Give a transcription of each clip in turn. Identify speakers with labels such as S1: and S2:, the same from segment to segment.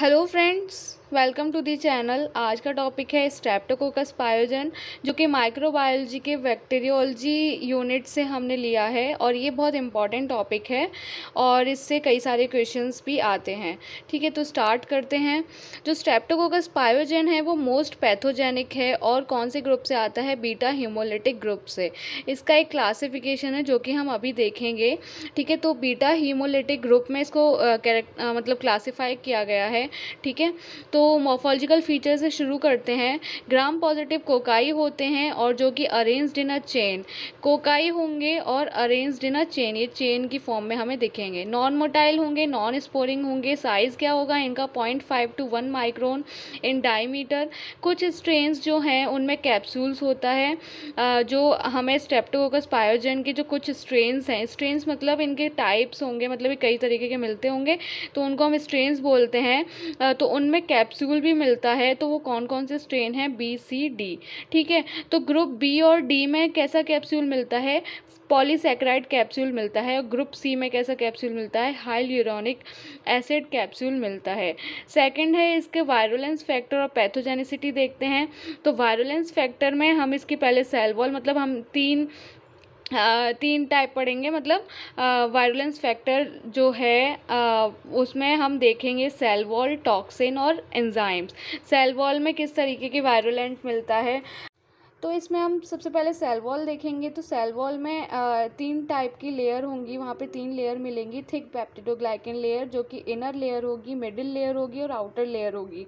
S1: Hello friends welcome to the channel. आज का topic है स्ट्रेप्टोकोकस पायोजन जो कि माइक्रोबायोलॉजी के बैक्टीरियोलॉजी यूनिट से हमने लिया है और ये बहुत इंपॉर्टेंट टॉपिक है और इससे कई सारे क्वेश्चंस भी आते हैं। ठीक है तो स्टार्ट करते हैं। जो स्ट्रेप्टोकोकस पायोजन है, वो मोस्ट पैथोजेनिक है और कौन से ग्रुप से आता है? बीटा हीमोलिटिक ग्रुप से। इसका एक क्लासिफिकेशन है, जो कि हम अभी देखेंगे। ठीक है तो बीटा हीमोलिटिक ग्रुप में इसको कैरेक्ट मतलब क्लासीफाई किया गया है। ठीक है तो तो मॉर्फोलॉजिकल फीचर से शुरू करते हैं ग्राम पॉजिटिव कोकाई होते हैं और जो कि arranged in a chain cocci होंगे और अरेंज्ड इन अ चेन ये चेन की फॉर्म में हमें दिखेंगे। नॉन मोटाइल होंगे नॉन स्पोरिंग होंगे साइज़ क्या होगा? इनका point five two one micron in diameter कुछ स्ट्रेन्स जो हैं, उनमें कैप्सूल्स होता है जो हमें स्टेप्टोकोकस पायोजन के जो कुछ स्ट्रेन्स हैं। स्ट्रेन्स मतलब इनके टाइप्स होंगे मतलब कई तरीके के मिलते होंगे। तो उनको हम स्ट्रेन्स बोलते हैं। तो उनमें कैप कैप्सूल भी मिलता है तो वो कौन कौन से स्ट्रेन है? बी सी डी ठीक है? तो ग्रुप बी और डी में कैसा कैप्सूल मिलता है? पॉलीसेक्राइड कैप्सूल मिलता है और ग्रुप सी में कैसा कैप्सूल मिलता है? हाई यूरोनिक एसिड कैप्सूल मिलता है। सेकंड है इसके वायरुलेंस फैक्टर और पैथोजेनिसिटी देखते हैं। तो वायरुलेंस फैक्टर में हम इसकी पहले सेल वॉल मतलब हम तीन तीन टाइप पढ़ेंगे मतलब वायरुलेंस फैक्टर जो है उसमें हम देखेंगे सेल वॉल टॉक्सिन और एंजाइम्स सेल वॉल में किस तरीके की वायरुलेंट मिलता है? तो इसमें हम सबसे पहले सेल वॉल देखेंगे। तो सेल वॉल में तीन टाइप की लेयर होंगी। वहाँ पे तीन लेयर मिलेंगी। थिक पेप्टिडोग्लाइकन लेयर जो कि इनर लेयर होगी मिडिल लेयर होगी और आउटर लेयर होगी।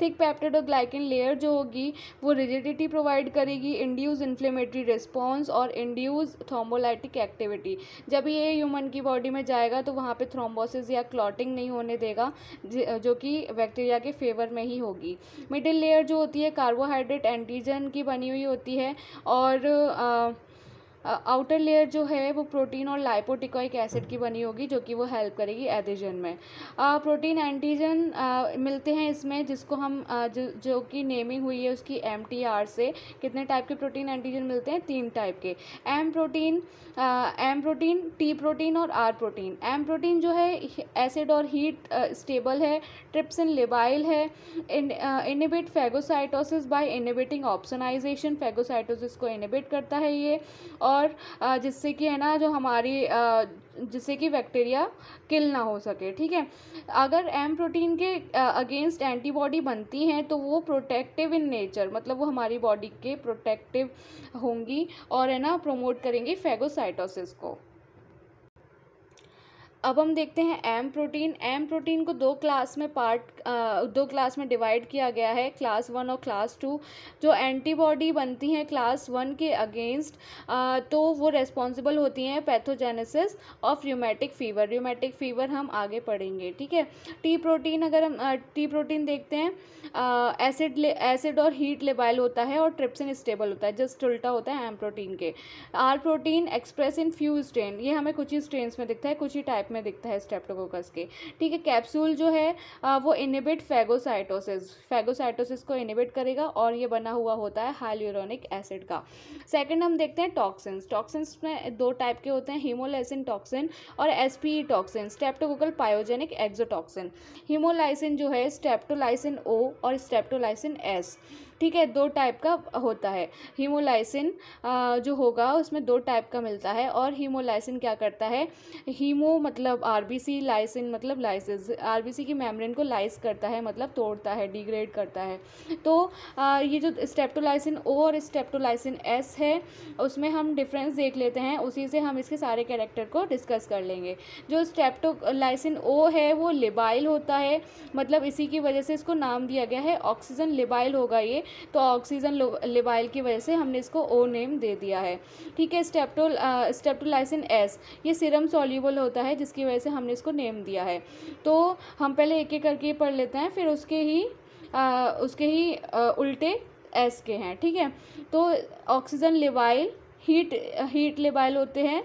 S1: थिक पेप्टिडोग्लाइकन लेयर जो होगी, वो रिजिडिटी प्रोवाइड करेगी इंड्यूस इन्फ्लेमेटरी रिस्पॉन्स और इंड्यूस थ्रोम्बोलाइटिक एक्टिविटी जब ये ह्यूमन की बॉडी में जाएगा तो वहाँ पर थ्रोम्बोसिस या क्लॉटिंग नहीं होने देगा, जो कि बैक्टीरिया के फेवर में ही होगी। मिडिल लेयर जो होती है कार्बोहाइड्रेट एंटीजन की बनी हुई होती है और आउटर लेयर जो है वो प्रोटीन और लाइपोटिकोइक एसिड की बनी होगी, जो कि वो हेल्प करेगी एडिजन में। प्रोटीन एंटीजन मिलते हैं इसमें, जिसको हम जो जो कि नेमिंग हुई है उसकी एम टी आर से। कितने टाइप के प्रोटीन एंटीजन मिलते हैं? तीन टाइप के। M protein M protein T protein और आर प्रोटीन एम प्रोटीन जो है एसिड और हीट स्टेबल है ट्रिप्सिन लिबाइल है। Inhibit phagocytosis by inhibiting opsonisation phagocytosis को इनिबिट करता है ये। और जिससे कि, है ना, जो हमारी जिससे कि बैक्टीरिया किल ना हो सके, ठीक है? अगर एम प्रोटीन के अगेंस्ट एंटीबॉडी बनती हैं तो वो प्रोटेक्टिव इन नेचर मतलब वो हमारी बॉडी के प्रोटेक्टिव होंगी और, है ना प्रोमोट करेंगी फेगोसाइटोसिस को। अब हम देखते हैं एम प्रोटीन एम प्रोटीन को दो क्लास में पार्ट दो क्लास में डिवाइड किया गया है क्लास वन और क्लास टू जो एंटीबॉडी बनती हैं क्लास वन के अगेंस्ट तो वो रेस्पॉन्सिबल होती हैं pathogenesis of rheumatic fever rheumatic fever हम आगे पढ़ेंगे, ठीक है? टी प्रोटीन अगर हम टी प्रोटीन देखते हैं एसिड एसिड और हीट लेबाइल होता है और ट्रिप्सिन स्टेबल होता है जस्ट उल्टा होता है एम प्रोटीन के. R protein express in few strain ये हमें कुछ ही स्ट्रेन्स में दिखता है, कुछ ही टाइप में दिखता है स्टेप्टोकोकस के। ठीक है कैप्सूल जो है वो इनिबिट फैगोसाइटोसिस फेगोसाइटोसिस को इनिबिट करेगा और ये बना हुआ होता है हाइल्यूरोनिक एसिड का। सेकंड हम देखते हैं टॉक्सिन्स टॉक्सिन्स में दो टाइप के होते हैं हीमोलाइसिन टॉक्सिन और S P toxin streptococcal pyogenic exotoxin haemolysin जो है स्टेप्टोलाइसिन ओ और स्टेप्टोलाइसिन एस ठीक है, दो टाइप का होता है। हीमोलाइसिन जो होगा उसमें दो टाइप का मिलता है और हीमोलाइसिन क्या करता है? हीमो मतलब आरबीसी लाइसिन मतलब लाइसिस आरबीसी की मेम्ब्रेन को लाइस करता है मतलब तोड़ता है डिग्रेड करता है। तो ये जो स्टेप्टोलाइसिन ओ और स्टेप्टोलाइसिन एस है, उसमें हम डिफरेंस देख लेते हैं, उसी से हम इसके सारे कैरेक्टर को डिस्कस कर लेंगे। जो स्टेप्टोलाइसिन ओ है, वो लिबाइल होता है मतलब इसी की वजह से इसको नाम दिया गया है ऑक्सीजन लिबाइल होगा ये। तो ऑक्सीजन लेवाइल की वजह से हमने इसको ओ नेम दे दिया है। ठीक है स्टेप्टो स्टेप्टोलाइसिन एस ये सिरम सॉल्यूबल होता है जिसकी वजह से हमने इसको नेम दिया है। तो हम पहले एक एक करके पढ़ लेते हैं फिर उसके ही आ, उसके ही आ, उल्टे एस के हैं। ठीक है तो oxygen level heat heat level होते हैं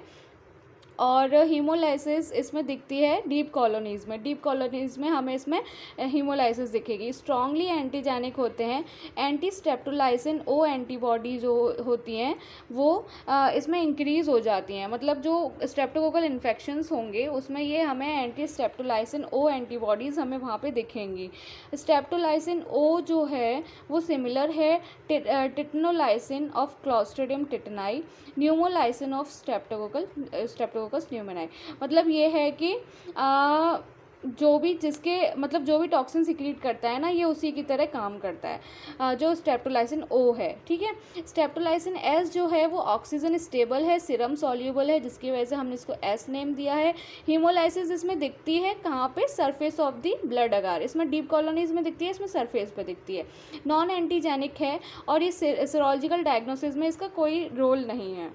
S1: और हीमोलाइसिस इसमें दिखती है डीप कॉलोनीज़ में। डीप कॉलोनीज़ में हमें इसमें हीमोलाइसिस दिखेगी। स्ट्रांगली एंटीजेनिक होते हैं। एंटी स्टेप्टोलाइसिन ओ एंटीबॉडी जो होती हैं, वो इसमें इंक्रीज़ हो जाती हैं। मतलब जो स्टेप्टोकोकल इन्फेक्शंस होंगे, उसमें ये हमें एंटी स्टेप्टोलाइसिन ओ एंटीबॉडीज़ हमें वहाँ पे दिखेंगी। स्टेप्टोलाइसिन ओ जो है, वो सिमिलर है tetanolysin of Clostridium tetani pneumolysin of streptococcal Streptococcus pneumoniae मतलब ये है कि आ, जो भी जिसके मतलब जो भी टॉक्सिन सिक्रीट करता है ना ये उसी की तरह काम करता है। जो स्टेप्टोलाइसिन ओ है ठीक है? स्टेप्टोलाइसिन एस जो है वो ऑक्सीजन स्टेबल है सिरम सॉल्यूबल है जिसकी वजह से हमने इसको एस नेम दिया है। हीमोलाइसिस इसमें दिखती है कहाँ पे? Surface of the blood agar इसमें डीप कॉलोनीज में दिखती है इसमें सरफेस पर दिखती है। नॉन एंटीजेनिक है और ये सीरोलॉजिकल डायग्नोसिस में इसका कोई रोल नहीं है।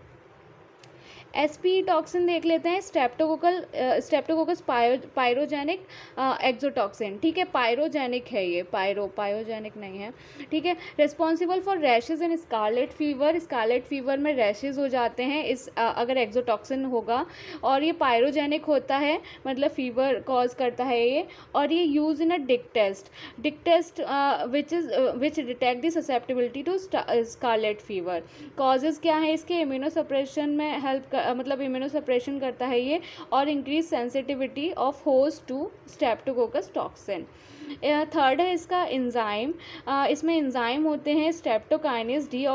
S1: एस पी टॉक्सिन देख लेते हैं स्टेप्टोकोकल स्टेप्टोकोकस पायरोजेनिक एक्जोटॉक्सिन ठीक है पायरोजेनिक है ये पायरो पायोजेनिक नहीं है। ठीक है responsible for rashes in scarlet fever scarlet fever में रैशेज हो जाते हैं इस अगर एक्जोटॉक्सिन होगा। और ये पायरोजेनिक होता है मतलब फीवर कॉज करता है ये। और ये use in a Dick test Dick test which is which detect the susceptibility to scarlet fever causes क्या है? इसके इम्यूनो सप्रेशन में हेल्प मतलब इम्यूनोसप्रेशन करता है ये और increase sensitivity of host to streptococcus toxin third है इसका इंजाइम इसमें इंजाइम होते हैं streptokinase D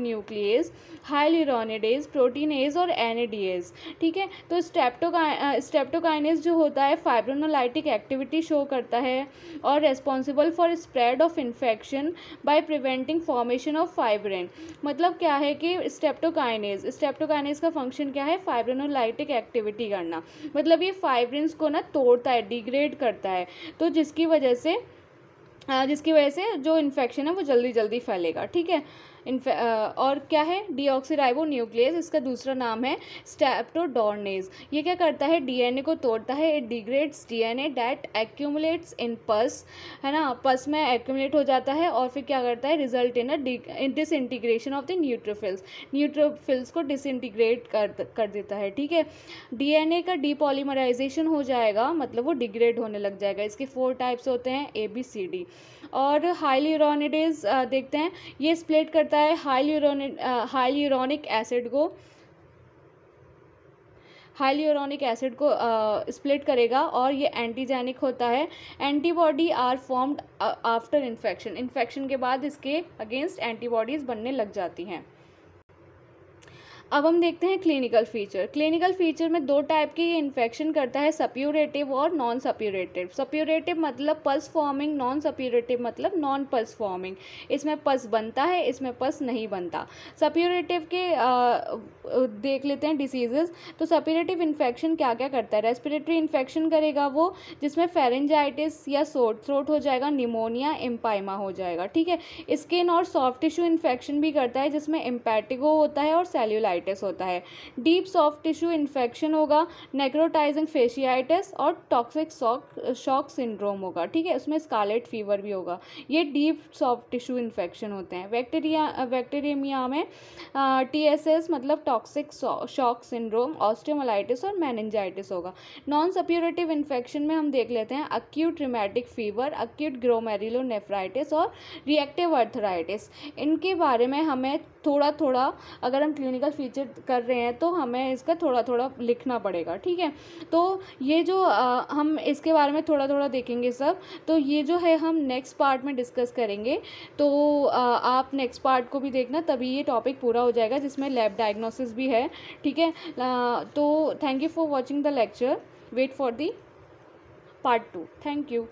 S1: nuclease hyaluronidase proteinase और एनेडिएज ठीक है? तो स्टेप्टोका स्टेप्टोकाइनेज जो होता है फाइब्रोनोलाइटिक एक्टिविटी शो करता है और responsible for spread of infection by preventing formation of fibrin मतलब क्या है कि स्टेप्टोकाइनेज स्टेप्टोकाइनेज का फ़ंक्शन क्या है? फाइब्रिनोलाइटिक एक्टिविटी करना। मतलब ये फाइब्रिन्स को ना तोड़ता है डिग्रेड करता है। तो जिसकी वजह से जिसकी वजह से जो इन्फेक्शन है वो जल्दी जल्दी फैलेगा, ठीक है? और क्या है? डीऑक्सीराइबो न्यूक्लियस इसका दूसरा नाम है स्टेप्टोडोर्नेज ये क्या करता है? डीएनए को तोड़ता है। It degrades DNA that accumulates in pus है ना? पस में एक्यूमुलेट हो जाता है और फिर क्या करता है? Result in a disintegration of the neutrophils neutrophils को डिसइंटीग्रेट कर कर देता है। ठीक है? डीएनए का डीपॉलीमराइजेशन हो जाएगा। मतलब वो डिग्रेड होने लग जाएगा। इसके फोर टाइप्स होते हैं ए बी सी डी और हाईली यूरोनिडेज देखते हैं ये स्प्लिट करता है hyaluronic hyaluronic acid को। हाईली यूरोनिक एसिड को स्प्लिट uh, करेगा और ये एंटीजेनिक होता है। Antibody are formed after infection infection के बाद इसके अगेंस्ट एंटीबॉडीज़ बनने लग जाती हैं। अब हम देखते हैं क्लिनिकल फीचर क्लिनिकल फीचर में दो टाइप की ये इन्फेक्शन करता है सप्यूरेटिव और नॉन सप्यूरेटिव सप्यूरेटिव मतलब पस फॉर्मिंग नॉन सप्यूरेटिव मतलब नॉन पस फॉर्मिंग इसमें पस बनता है इसमें पस नहीं बनता. सप्यूरेटिव के आ, देख लेते हैं डिसीजेज तो सप्यूरेटिव इन्फेक्शन क्या क्या करता है? रेस्पिरेटरी इन्फेक्शन करेगा वो जिसमें फेरेंजाइटिस या सोट थ्रोट हो जाएगा निमोनिया एम्पाइमा हो जाएगा. ठीक है? स्किन और सॉफ्ट टिश्यू इन्फेक्शन भी करता है जिसमें एम्पैटिगो होता है और सेल्यूलाइट फेशियाइटिस होता है। डीप सॉफ्ट टिश्यू इन्फेक्शन होगा नेक्रोटाइजिंग फेशियाइटिस और टॉक्सिक शॉक शॉक सिंड्रोम होगा, ठीक है? उसमें स्कारलेट फीवर भी होगा। ये डीप सॉफ्ट टिश्यू इन्फेक्शन होते हैं। बैक्टीरिया बैक्टीरियमिया में टी एस एस मतलब टॉक्सिक शॉक सिंड्रोम ऑस्टियोमलाइटिस और मैनजाइटिस होगा। नॉन सप्योरेटिव इन्फेक्शन में हम देख लेते हैं acute rheumatic fever acute glomerulonephritis और रिएक्टिव अर्थराइटिस इनके बारे में हमें थोड़ा थोड़ा अगर हम क्लिनिकल फीचर कर रहे हैं तो हमें इसका थोड़ा थोड़ा लिखना पड़ेगा ठीक है? तो ये जो आ, हम इसके बारे में थोड़ा थोड़ा देखेंगे सब तो ये जो है हम नेक्स्ट पार्ट में डिस्कस करेंगे। तो आ, आप नेक्स्ट पार्ट को भी देखना तभी ये टॉपिक पूरा हो जाएगा जिसमें लैब डायग्नोसिस भी है ठीक है? तो thank you for watching the lecture wait for the part two thank you